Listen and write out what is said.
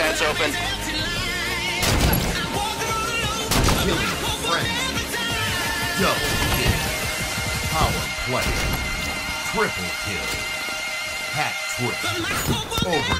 Vents open. Killing frenzy. Double kill. Power play. Triple kill. Hat trick. Over.